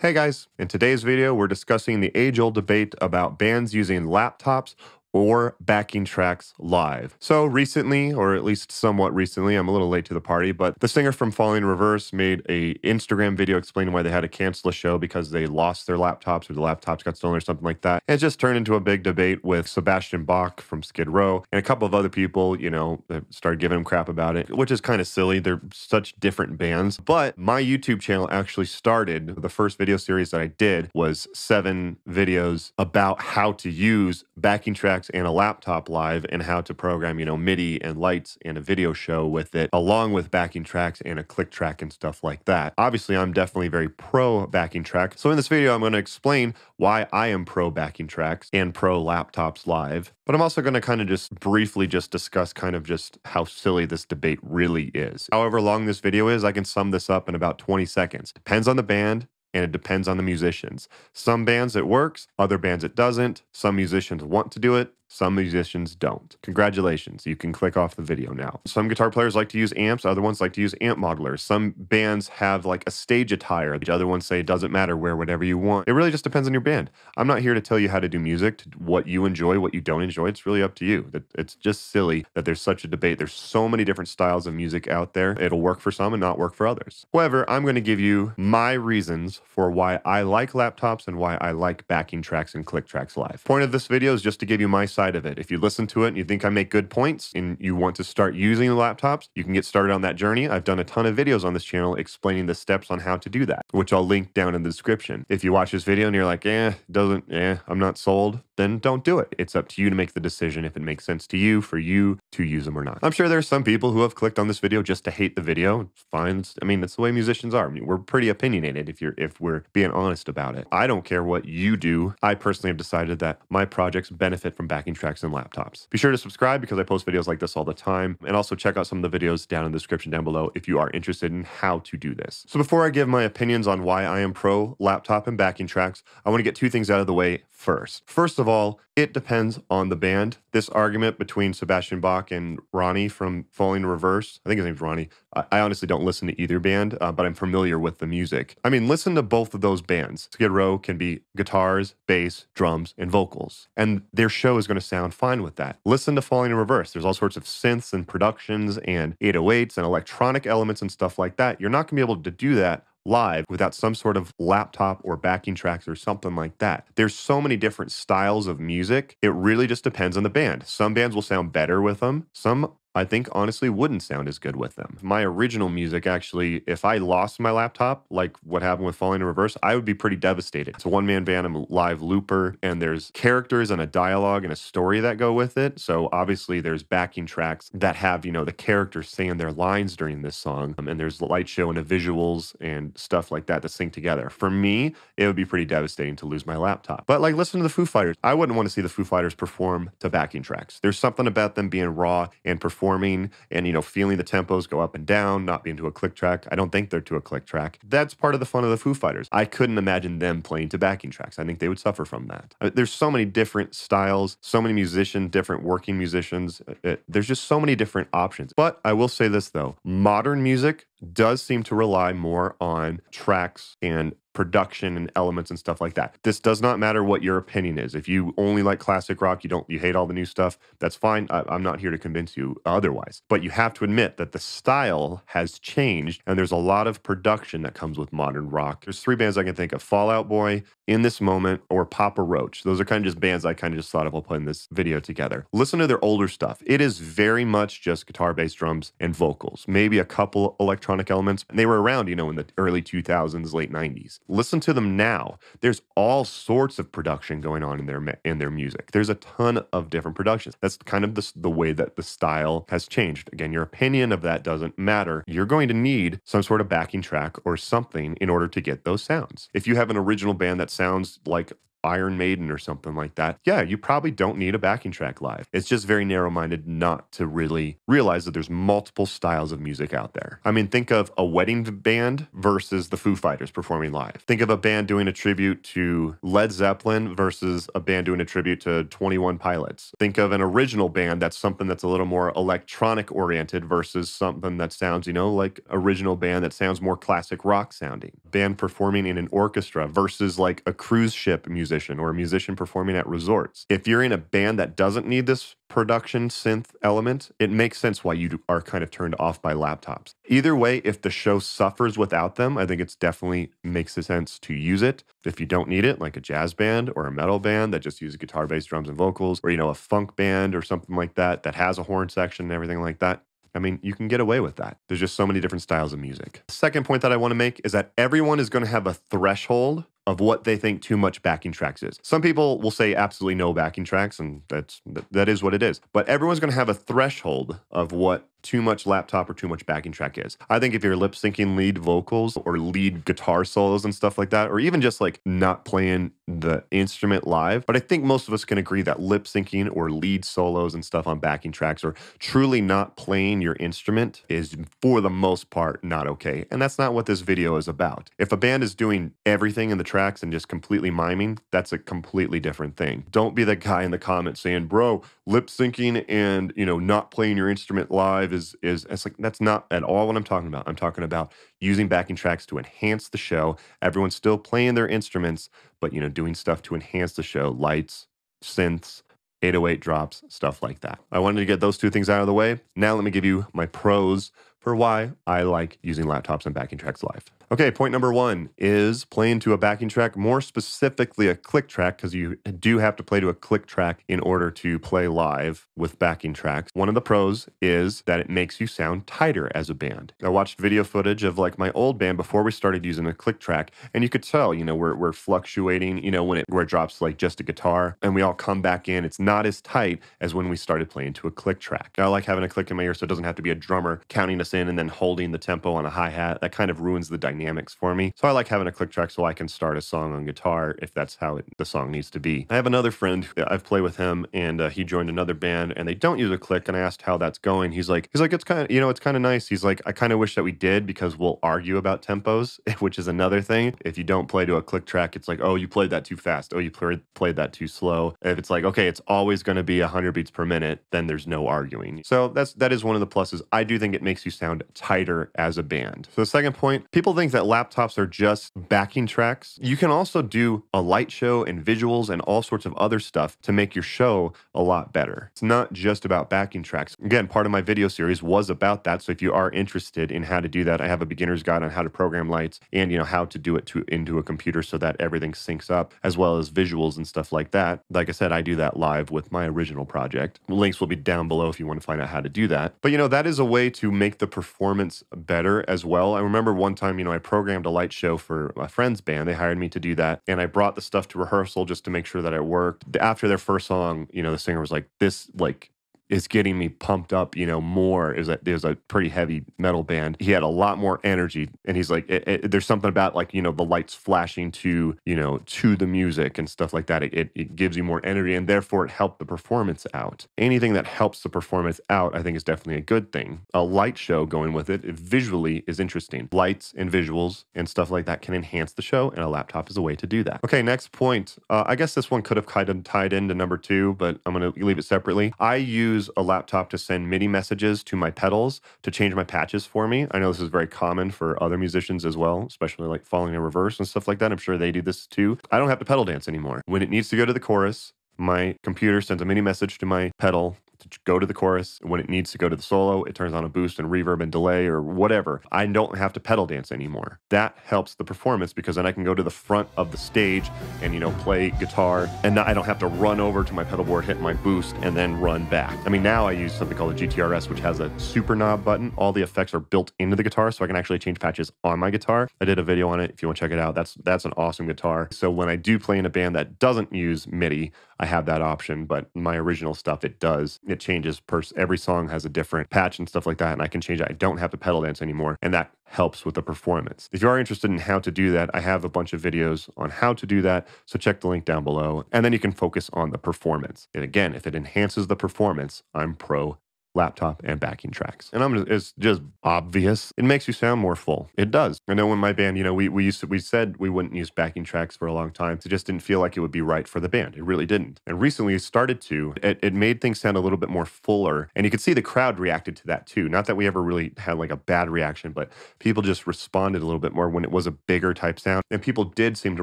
Hey guys, in today's video, we're discussing the age old debate about bands using laptops or backing tracks live. So recently, or at least somewhat recently, I'm a little late to the party, but the singer from Falling in Reverse made a Instagram video explaining why they had to cancel a show because they lost their laptops or the laptops got stolen or something like that. And it just turned into a big debate with Sebastian Bach from Skid Row and a couple of other people, you know, started giving him crap about it, which is kind of silly. They're such different bands. But my YouTube channel actually started, the first video series that I did was seven videos about how to use backing tracks and a laptop live and how to program, you know, MIDI and lights and a video show with it, along with backing tracks and a click track and stuff like that. Obviously, I'm definitely very pro backing track. So in this video, I'm going to explain why I am pro backing tracks and pro laptops live. But I'm also going to kind of just briefly just discuss kind of just how silly this debate really is. However long this video is, I can sum this up in about 20 seconds. Depends on the band, and it depends on the musicians. Some bands it works, other bands it doesn't. Some musicians want to do it, some musicians don't. Congratulations, you can click off the video now. Some guitar players like to use amps, other ones like to use amp modelers. Some bands have like a stage attire. The other ones say it doesn't matter, wear whatever you want. It really just depends on your band. I'm not here to tell you how to do music, what you enjoy, what you don't enjoy. It's really up to you. That it's just silly that there's such a debate. There's so many different styles of music out there. It'll work for some and not work for others. However, I'm going to give you my reasons for why I like laptops and why I like backing tracks and click tracks live. Point of this video is just to give you my side of it. If you listen to it and you think I make good points and you want to start using the laptops, you can get started on that journey. I've done a ton of videos on this channel explaining the steps on how to do that, which I'll link down in the description. If you watch this video and you're like, eh, doesn't, eh, I'm not sold, then don't do it. It's up to you to make the decision if it makes sense to you, for you to use them or not. I'm sure there's some people who have clicked on this video just to hate the video. It's fine. It's, I mean, that's the way musicians are. I mean, we're pretty opinionated if you're if we're being honest about it. I don't care what you do. I personally have decided that my projects benefit from backing tracks and laptops. Be sure to subscribe because I post videos like this all the time. And also check out some of the videos down in the description down below if you are interested in how to do this. So before I give my opinions on why I am pro laptop and backing tracks, I want to get two things out of the way first. First of all, it depends on the band. This argument between Sebastian Bach and Ronnie from Falling in Reverse, I think his name's Ronnie. I, honestly don't listen to either band, uh, but I'm familiar with the music. I mean, listen to both of those bands. Skid Row can be guitars, bass, drums, and vocals. And their show is going to sound fine with that. Listen to Falling in Reverse. There's all sorts of synths and productions and 808s and electronic elements and stuff like that. You're not going to be able to do that live without some sort of laptop or backing tracks or something like that. There's so many different styles of music. It really just depends on the band. Some bands will sound better with them. Some I think honestly wouldn't sound as good with them. My original music actually, if I lost my laptop, like what happened with Falling in Reverse, I would be pretty devastated. It's a one man band, I'm a live looper, and there's characters and a dialogue and a story that go with it. So obviously there's backing tracks that have, you know, the characters saying their lines during this song. Um, and there's the light show and the visuals and stuff like that to sync together. For me, it would be pretty devastating to lose my laptop. But like listen to the Foo Fighters. I wouldn't want to see the Foo Fighters perform to backing tracks. There's something about them being raw and performing performing and you know feeling the tempos go up and down, not being to a click track. I don't think they're to a click track. That's part of the fun of the Foo Fighters. I couldn't imagine them playing to backing tracks. I think they would suffer from that. Uh, there's so many different styles, so many musicians, different working musicians. It, uh, uh, there's just so many different options. But I will say this though, modern music does seem to rely more on tracks and production and elements and stuff like that. This does not matter what your opinion is. If you only like classic rock, you don't you hate all the new stuff, that's fine. I, I'm not here to convince you otherwise. But you have to admit that the style has changed and there's a lot of production that comes with modern rock. There's three bands I can think of: Fall Out Boy, In This Moment, or Papa Roach. Those are kind of just bands I kind of just thought of while putting this video together. Listen to their older stuff. It is very much just guitar, bass, drums, and vocals. Maybe a couple electronic elements. And they were around, you know, in the early 2000s, late 90s. Listen to them now. There's all sorts of production going on in their in their music. There's a ton of different productions. That's kind of the, the way that the style has changed. Again, your opinion of that doesn't matter. You're going to need some sort of backing track or something in order to get those sounds. If you have an original band that sounds like Iron Maiden or something like that, yeah, you probably don't need a backing track live. It's just very narrow minded not to really realize that there's multiple styles of music out there. I mean, think of a wedding band versus the Foo Fighters performing live. Think of a band doing a tribute to Led Zeppelin versus a band doing a tribute to 21 Pilots. Think of an original band that's something that's a little more electronic oriented versus something that sounds, you know, like original band that sounds more classic rock sounding. Band performing in an orchestra versus like a cruise ship musician or a musician performing at resorts. If you're in a band that doesn't need this production synth element, it makes sense why you are kind of turned off by laptops. Either way, if the show suffers without them, I think it's definitely makes sense to use it. If you don't need it, like a jazz band or a metal band that just uses guitar, bass, drums, and vocals, or you know, a funk band or something like that that has a horn section and everything like that, I mean, you can get away with that. There's just so many different styles of music. Second point that I want to make is that everyone is going to have a threshold of what they think too much backing tracks is. Some people will say absolutely no backing tracks, and that's that is what it is. But everyone's going to have a threshold of what too much laptop or too much backing track is. I think if you're lip syncing lead vocals or lead guitar solos and stuff like that, or even just like not playing the instrument live, but I think most of us can agree that lip syncing or lead solos and stuff on backing tracks or truly not playing your instrument is for the most part not okay. And that's not what this video is about. If a band is doing everything in the tracks and just completely miming, that's a completely different thing. Don't be the guy in the comments saying, "Bro, lip syncing and, you know, not playing your instrument live is is it's like that's not at all what I'm talking about. I'm talking about using backing tracks to enhance the show. Everyone's still playing their instruments, but you know, doing stuff to enhance the show, lights, synths, 808 drops, stuff like that. I wanted to get those two things out of the way. Now let me give you my pros for why I like using laptops and backing tracks live. Okay, point number one is playing to a backing track, more specifically a click track, because you do have to play to a click track in order to play live with backing tracks. One of the pros is that it makes you sound tighter as a band. I watched video footage of like my old band before we started using a click track, and you could tell, you know, we're, we're fluctuating, you know, when it where it drops like just a guitar and we all come back in. It's not as tight as when we started playing to a click track. I like having a click in my ear so it doesn't have to be a drummer counting us in and then holding the tempo on a hi-hat. That kind of ruins the dynamic dynamics for me. So I like having a click track so I can start a song on guitar if that's how it, the song needs to be. I have another friend, I've played with him and uh, he joined another band and they don't use a click and I asked how that's going. He's like, he's like, it's kind of, you know, it's kind of nice. He's like, I kind of wish that we did because we'll argue about tempos, which is another thing. If you don't play to a click track, it's like, oh, you played that too fast. Oh, you played, played that too slow. If it's like, okay, it's always going to be 100 beats per minute, then there's no arguing. So that's, that is one of the pluses. I do think it makes you sound tighter as a band. So the second point, people think that laptops are just backing tracks. You can also do a light show and visuals and all sorts of other stuff to make your show a lot better. It's not just about backing tracks. Again, part of my video series was about that. So if you are interested in how to do that, I have a beginner's guide on how to program lights and you know how to do it to into a computer so that everything syncs up as well as visuals and stuff like that. Like I said, I do that live with my original project. Links will be down below if you want to find out how to do that. But you know, that is a way to make the performance better as well. I remember one time, you know, I programmed a light show for my friend's band. They hired me to do that. And I brought the stuff to rehearsal just to make sure that it worked. After their first song, you know, the singer was like, this, like, is getting me pumped up, you know, more is that there's a pretty heavy metal band. He had a lot more energy and he's like, it, it, there's something about like, you know, the lights flashing to, you know, to the music and stuff like that. It, it, gives you more energy and therefore it helped the performance out. Anything that helps the performance out, I think is definitely a good thing. A light show going with it, it visually is interesting. Lights and visuals and stuff like that can enhance the show and a laptop is a way to do that. Okay, next point. Uh, I guess this one could have kind of tied into number two, but I'm going to leave it separately. I use use a laptop to send MIDI messages to my pedals to change my patches for me. I know this is very common for other musicians as well, especially like falling in reverse and stuff like that. I'm sure they do this too. I don't have to pedal dance anymore. When it needs to go to the chorus, my computer sends a MIDI message to my pedal to go to the chorus. When it needs to go to the solo, it turns on a boost and reverb and delay or whatever. I don't have to pedal dance anymore. That helps the performance because then I can go to the front of the stage and, you know, play guitar and I don't have to run over to my pedal board, hit my boost, and then run back. I mean, now I use something called a GTRS, which has a super knob button. All the effects are built into the guitar, so I can actually change patches on my guitar. I did a video on it if you want to check it out. That's that's an awesome guitar. So when I do play in a band that doesn't use MIDI, I have that option, but my original stuff it does it changes per every song has a different patch and stuff like that and I can change it. I don't have to pedal dance anymore and that helps with the performance. If you are interested in how to do that, I have a bunch of videos on how to do that. So check the link down below and then you can focus on the performance. And again, if it enhances the performance, I'm pro laptop, and backing tracks. And I'm just, it's just obvious. It makes you sound more full. It does. I know in my band, you know, we, we used to, we said we wouldn't use backing tracks for a long time. It just didn't feel like it would be right for the band. It really didn't. And recently it started to. It, it made things sound a little bit more fuller. And you could see the crowd reacted to that too. Not that we ever really had like a bad reaction, but people just responded a little bit more when it was a bigger type sound. And people did seem to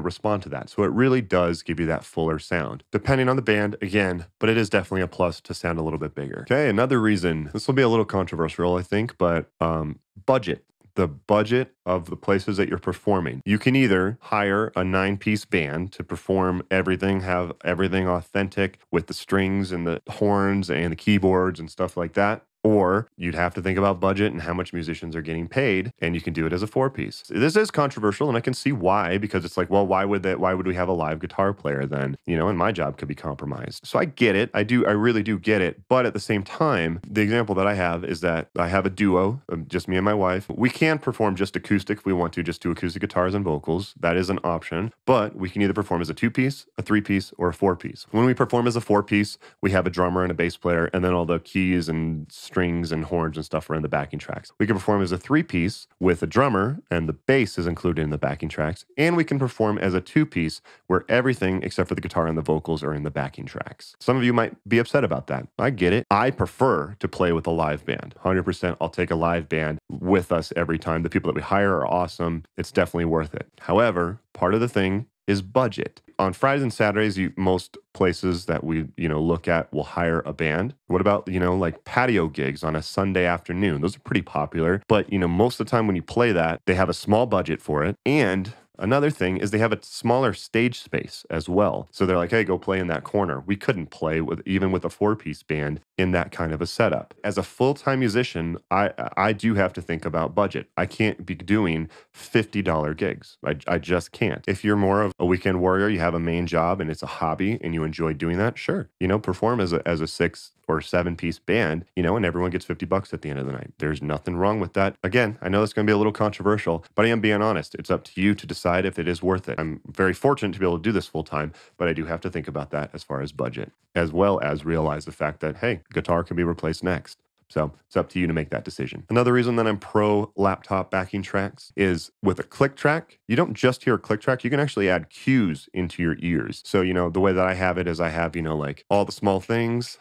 respond to that. So it really does give you that fuller sound. Depending on the band, again, but it is definitely a plus to sound a little bit bigger. Okay, another reason reason, this will be a little controversial, I think, but um, budget. The budget of the places that you're performing. You can either hire a nine piece band to perform everything, have everything authentic with the strings and the horns and the keyboards and stuff like that, or you'd have to think about budget and how much musicians are getting paid, and you can do it as a four piece. This is controversial, and I can see why, because it's like, well, why would that? Why would we have a live guitar player then? You know, and my job could be compromised. So I get it. I do. I really do get it. But at the same time, the example that I have is that I have a duo, um, just me and my wife. We can perform just acoustic if we want to, just do acoustic guitars and vocals. That is an option. But we can either perform as a two piece, a three piece, or a four piece. When we perform as a four piece, we have a drummer and a bass player, and then all the keys and strings and horns and stuff are in the backing tracks. We can perform as a three piece with a drummer and the bass is included in the backing tracks. And we can perform as a two piece where everything except for the guitar and the vocals are in the backing tracks. Some of you might be upset about that. I get it. I prefer to play with a live band. 100% I'll take a live band with us every time. The people that we hire are awesome. It's definitely worth it. However, part of the thing is budget. On Fridays and Saturdays, you, most places that we, you know, look at will hire a band. What about, you know, like patio gigs on a Sunday afternoon? Those are pretty popular. But, you know, most of the time when you play that, they have a small budget for it and Another thing is they have a smaller stage space as well. So they're like, hey, go play in that corner. We couldn't play with even with a four piece band in that kind of a setup. As a full time musician, I I do have to think about budget. I can't be doing $50 gigs. I, I just can't. If you're more of a weekend warrior, you have a main job and it's a hobby and you enjoy doing that, sure. You know, perform as a, as a six or seven piece band, you know, and everyone gets 50 bucks at the end of the night. There's nothing wrong with that. Again, I know that's going to be a little controversial, but I am being honest. It's up to you to decide if it is worth it. I'm very fortunate to be able to do this full time, but I do have to think about that as far as budget, as well as realize the fact that, hey, guitar can be replaced next. So it's up to you to make that decision. Another reason that I'm pro laptop backing tracks is with a click track, you don't just hear a click track, you can actually add cues into your ears. So, you know, the way that I have it is I have, you know, like all the small things,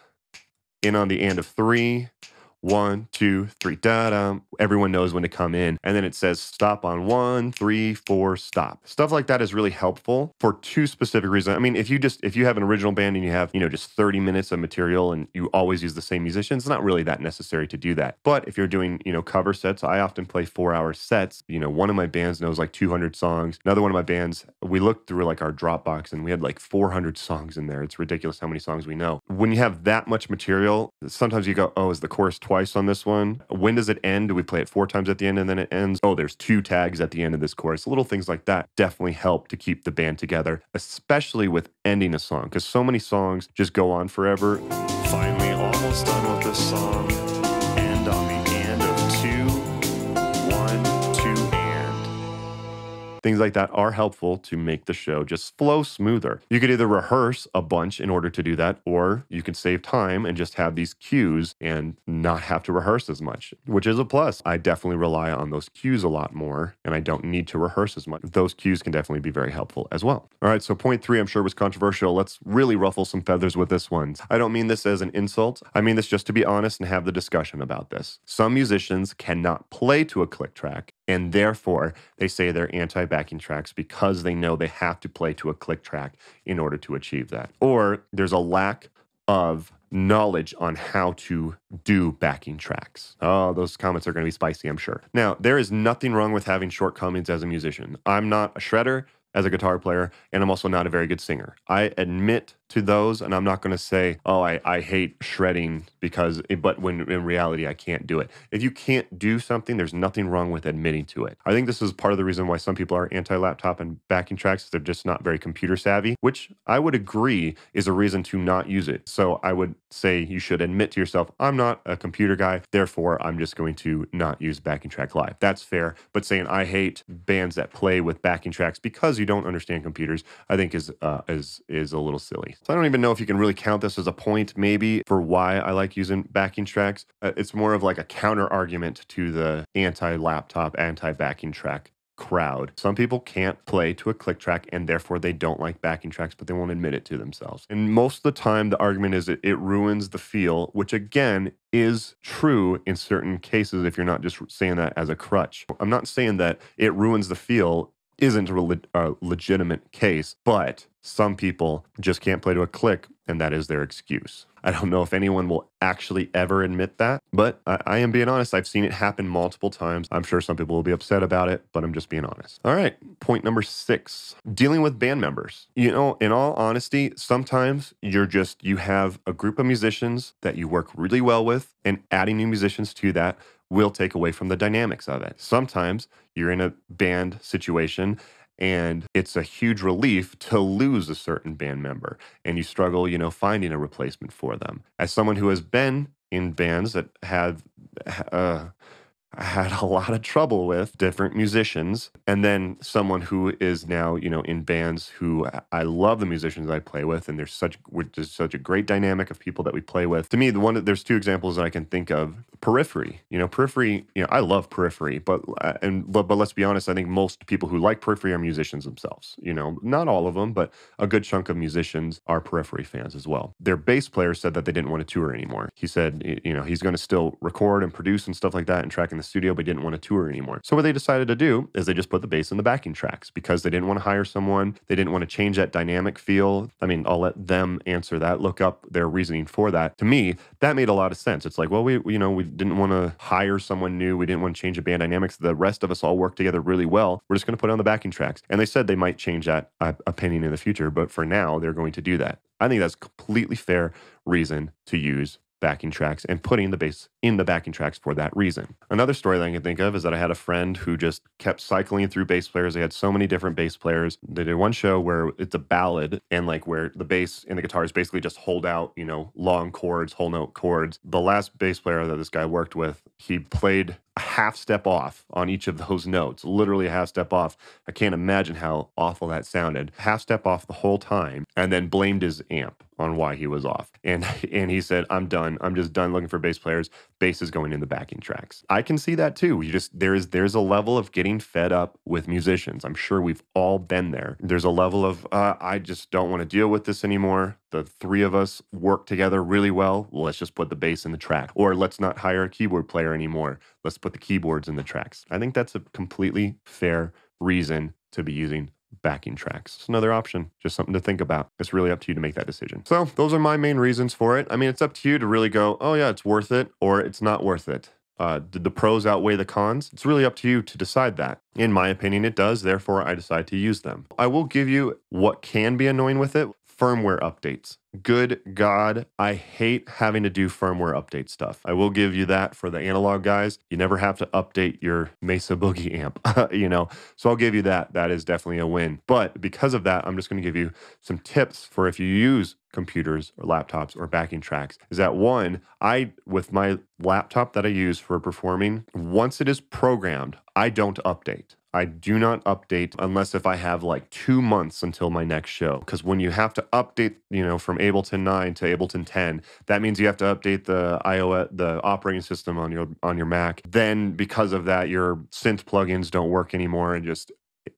in on the end of three, one, two, three, da da. Everyone knows when to come in. And then it says stop on one, three, four, stop. Stuff like that is really helpful for two specific reasons. I mean, if you just, if you have an original band and you have, you know, just 30 minutes of material and you always use the same musicians, it's not really that necessary to do that. But if you're doing, you know, cover sets, I often play four hour sets. You know, one of my bands knows like 200 songs. Another one of my bands, we looked through like our Dropbox and we had like 400 songs in there. It's ridiculous how many songs we know. When you have that much material, sometimes you go, oh, is the chorus twice? Twice on this one. When does it end? Do we play it four times at the end and then it ends? Oh, there's two tags at the end of this chorus. Little things like that definitely help to keep the band together, especially with ending a song, because so many songs just go on forever. Finally, almost done with this song. End on the Things like that are helpful to make the show just flow smoother. You could either rehearse a bunch in order to do that, or you can save time and just have these cues and not have to rehearse as much, which is a plus. I definitely rely on those cues a lot more and I don't need to rehearse as much. Those cues can definitely be very helpful as well. All right, so point three, I'm sure was controversial. Let's really ruffle some feathers with this one. I don't mean this as an insult. I mean this just to be honest and have the discussion about this. Some musicians cannot play to a click track and therefore they say they're anti backing tracks because they know they have to play to a click track in order to achieve that. Or there's a lack of knowledge on how to do backing tracks. Oh, those comments are going to be spicy, I'm sure. Now, there is nothing wrong with having shortcomings as a musician. I'm not a shredder as a guitar player, and I'm also not a very good singer. I admit to those, and I'm not going to say, oh, I, I hate shredding because, but when in reality, I can't do it. If you can't do something, there's nothing wrong with admitting to it. I think this is part of the reason why some people are anti laptop and backing tracks. They're just not very computer savvy, which I would agree is a reason to not use it. So I would say you should admit to yourself, I'm not a computer guy, therefore I'm just going to not use backing track live. That's fair. But saying I hate bands that play with backing tracks because you don't understand computers, I think is uh, is is a little silly. So I don't even know if you can really count this as a point, maybe for why I like using backing tracks. Uh, it's more of like a counter argument to the anti laptop, anti backing track crowd. Some people can't play to a click track and therefore they don't like backing tracks, but they won't admit it to themselves. And most of the time, the argument is it, it ruins the feel, which again is true in certain cases if you're not just saying that as a crutch. I'm not saying that it ruins the feel isn't a, a legitimate case, but some people just can't play to a click, and that is their excuse. I don't know if anyone will actually ever admit that, but I, I, am being honest. I've seen it happen multiple times. I'm sure some people will be upset about it, but I'm just being honest. All right, point number six dealing with band members. You know, in all honesty, sometimes you're just, you have a group of musicians that you work really well with, and adding new musicians to that will take away from the dynamics of it. Sometimes you're in a band situation and it's a huge relief to lose a certain band member and you struggle you know finding a replacement for them. As someone who has been in bands that have uh, had a lot of trouble with different musicians and then someone who is now you know in bands who i love the musicians i play with and there's such there's such a great dynamic of people that we play with. To me the one there's two examples that i can think of. Periphery you know periphery you know i love periphery but uh, and but, but let's be honest i think most people who like periphery are musicians themselves you know not all of them but a good chunk of musicians are periphery fans as well. Their bass player said that they didn't want to tour anymore. He said you know he's going to still record and produce and stuff like that and track in the studio, but didn't want to tour anymore. So what they decided to do is they just put the bass in the backing tracks because they didn't want to hire someone. They didn't want to change that dynamic feel. I mean, I'll let them answer that. Look up their reasoning for that. To me, that made a lot of sense. It's like, well, we, you know, we didn't want to hire someone new. We didn't want to change the band dynamics. The rest of us all work together really well. We're just going to put on the backing tracks. And they said they might change that uh, opinion in the future, but for now, they're going to do that. I think that's completely fair reason to use backing tracks and putting the bass in the backing tracks for that reason. Another story that I can think of is that I had a friend who just kept cycling through bass players. They had so many different bass players. They did one show where it's a ballad and like where the bass and the guitars basically just hold out, you know, long chords, whole note chords. The last bass player that this guy worked with, he played a half step off on each of those notes, literally a half step off. I can't imagine how awful that sounded. Half step off the whole time and then blamed his amp on why he was off. And and he said, "I'm done. I'm just done looking for bass players. Bass is going in the backing tracks." I can see that too. You just there's there's a level of getting fed up with musicians. I'm sure we've all been there. There's a level of uh, I just don't want to deal with this anymore. The three of us work together really well. Let's just put the bass in the track, or let's not hire a keyboard player anymore. Let's put the keyboards in the tracks. I think that's a completely fair reason to be using backing tracks. It's another option, just something to think about. It's really up to you to make that decision. So, those are my main reasons for it. I mean, it's up to you to really go, oh, yeah, it's worth it, or it's not worth it. Uh, did the pros outweigh the cons? It's really up to you to decide that. In my opinion, it does. Therefore, I decide to use them. I will give you what can be annoying with it firmware updates. Good God, I hate having to do firmware update stuff. I will give you that for the analog guys. You never have to update your Mesa Boogie amp, you know. So I'll give you that. That is definitely a win. But because of that, I'm just going to give you some tips for if you use computers or laptops or backing tracks. Is that one, I with my laptop that I use for performing, once it is programmed, I don't update. I do not update unless if I have like two months until my next show. Because when you have to update, you know, from Ableton 9 to Ableton 10, that means you have to update the iOS, the operating system on your on your Mac. Then because of that, your synth plugins don't work anymore, and just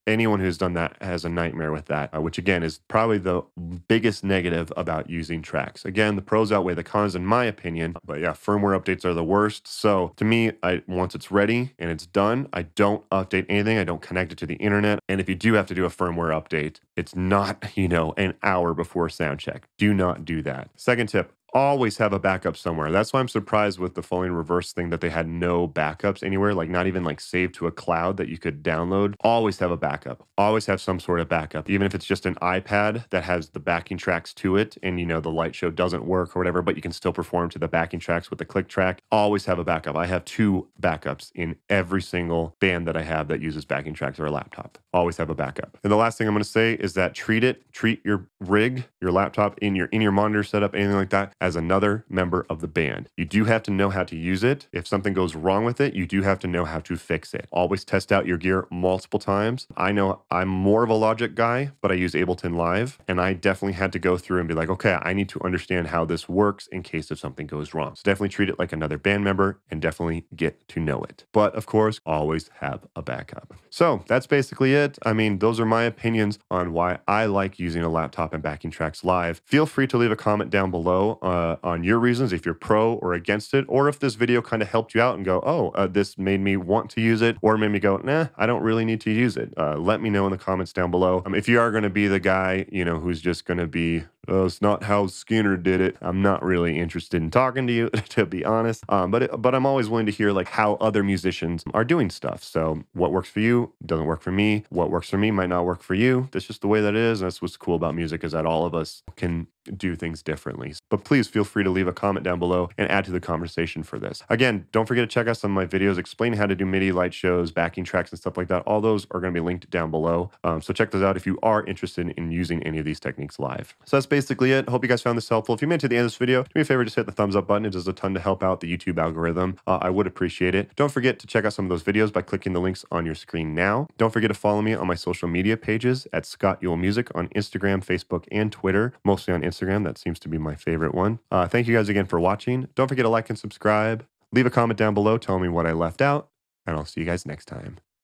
anyone who's done that has a nightmare with that, uh, which again is probably the biggest negative about using tracks. Again, the pros outweigh the cons in my opinion, but yeah, firmware updates are the worst. So to me, I once it's ready and it's done, I don't update anything. I don't connect it to the internet. And if you do have to do a firmware update, it's not, you know, an hour before sound check. Do not do that. Second tip, always have a backup somewhere. That's why I'm surprised with the Falling Reverse thing that they had no backups anywhere, like not even like saved to a cloud that you could download. Always have a backup. Always have some sort of backup, even if it's just an iPad that has the backing tracks to it and you know the light show doesn't work or whatever, but you can still perform to the backing tracks with the click track. Always have a backup. I have two backups in every single band that I have that uses backing tracks or a laptop. Always have a backup. And the last thing I'm going to say is that treat it, treat your rig, your laptop in your in your monitor setup, anything like that, as another member of the band. You do have to know how to use it. If something goes wrong with it, you do have to know how to fix it. Always test out your gear multiple times. I know I'm more of a Logic guy, but I use Ableton Live, and I definitely had to go through and be like, okay, I need to understand how this works in case if something goes wrong. So definitely treat it like another band member and definitely get to know it. But of course, always have a backup. So that's basically it. I mean, those are my opinions on why I like using a laptop and backing tracks live. Feel free to leave a comment down below uh, on your reasons, if you're pro or against it, or if this video kind of helped you out and go, oh, uh, this made me want to use it, or made me go, nah, I don't really need to use it. Uh, let me know in the comments down below. Um, if you are going to be the guy, you know, who's just going to be oh, it's not how Skinner did it. I'm not really interested in talking to you, to be honest. Um, but it, but I'm always willing to hear like how other musicians are doing stuff. So what works for you doesn't work for me. What works for me might not work for you. That's just the way that it is. And that's what's cool about music is that all of us can do things differently. But please feel free to leave a comment down below and add to the conversation for this. Again, don't forget to check out some of my videos explaining how to do MIDI light shows, backing tracks, and stuff like that. All those are going to be linked down below. Um, so check those out if you are interested in using any of these techniques live. So that's basically it. Hope you guys found this helpful. If you made it to the end of this video, do me a favor, just hit the thumbs up button. It does a ton to help out the YouTube algorithm. Uh, I would appreciate it. Don't forget to check out some of those videos by clicking the links on your screen now. Don't forget to follow me on my social media pages at Scott Uhl Music on Instagram, Facebook, and Twitter. Mostly on Instagram. That seems to be my favorite one. Uh, thank you guys again for watching. Don't forget to like and subscribe. Leave a comment down below telling me what I left out, and I'll see you guys next time.